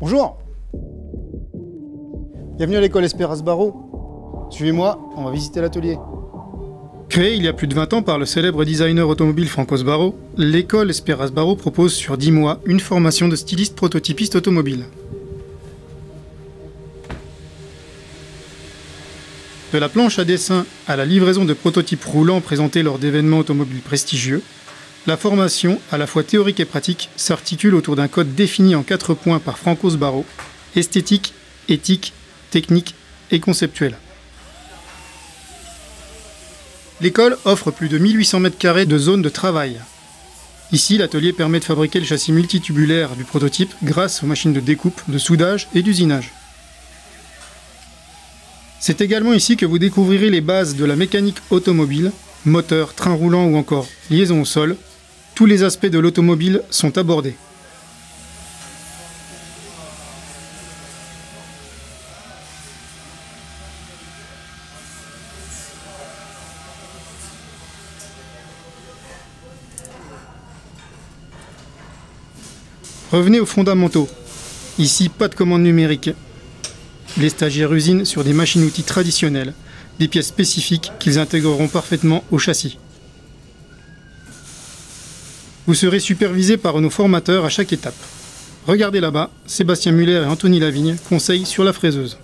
Bonjour Bienvenue à l'école Esperas Barreau. Suivez-moi, on va visiter l'atelier. Créée il y a plus de 20 ans par le célèbre designer automobile Francos Barreau, l'école Esperas Barreau propose sur 10 mois une formation de styliste prototypiste automobile. De la planche à dessin à la livraison de prototypes roulants présentés lors d'événements automobiles prestigieux, la formation, à la fois théorique et pratique, s'articule autour d'un code défini en quatre points par Francos Barreau esthétique, éthique, technique et conceptuel. L'école offre plus de 1800 m2 de zone de travail. Ici, l'atelier permet de fabriquer le châssis multitubulaire du prototype grâce aux machines de découpe, de soudage et d'usinage. C'est également ici que vous découvrirez les bases de la mécanique automobile, moteur, train roulant ou encore liaison au sol, tous les aspects de l'automobile sont abordés. Revenez aux fondamentaux. Ici, pas de commande numérique. Les stagiaires usinent sur des machines-outils traditionnelles, des pièces spécifiques qu'ils intégreront parfaitement au châssis. Vous serez supervisé par nos formateurs à chaque étape. Regardez là-bas, Sébastien Muller et Anthony Lavigne conseillent sur la fraiseuse.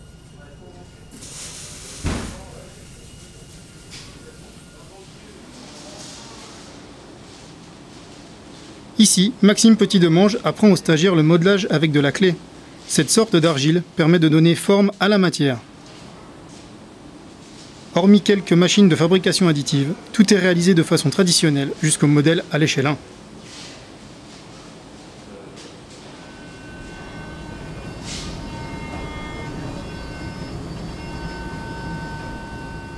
Ici, Maxime Petit-Demange apprend aux stagiaires le modelage avec de la clé. Cette sorte d'argile permet de donner forme à la matière. Hormis quelques machines de fabrication additive, tout est réalisé de façon traditionnelle jusqu'au modèle à l'échelle 1.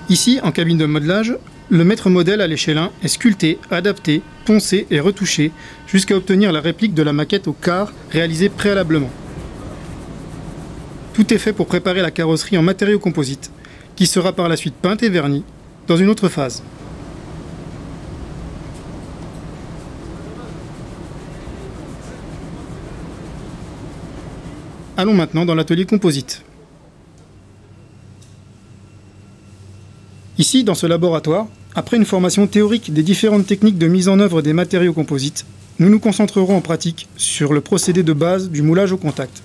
Ici, en cabine de modelage, le maître modèle à l'échelle 1 est sculpté, adapté, poncé et retouché jusqu'à obtenir la réplique de la maquette au quart réalisée préalablement. Tout est fait pour préparer la carrosserie en matériaux composites, qui sera par la suite peinte et vernie dans une autre phase. Allons maintenant dans l'atelier composite. Ici, dans ce laboratoire, après une formation théorique des différentes techniques de mise en œuvre des matériaux composites, nous nous concentrerons en pratique sur le procédé de base du moulage au contact.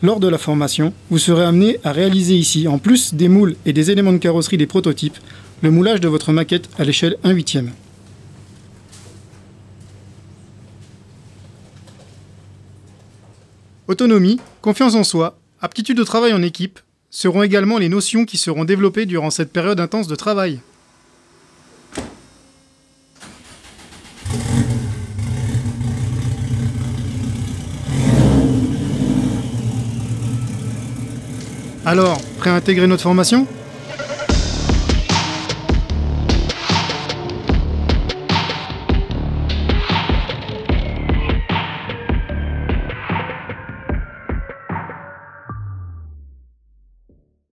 Lors de la formation, vous serez amené à réaliser ici, en plus des moules et des éléments de carrosserie des prototypes, le moulage de votre maquette à l'échelle 1 huitième. Autonomie, confiance en soi, aptitude de travail en équipe, seront également les notions qui seront développées durant cette période intense de travail. Alors, prêt à intégrer notre formation?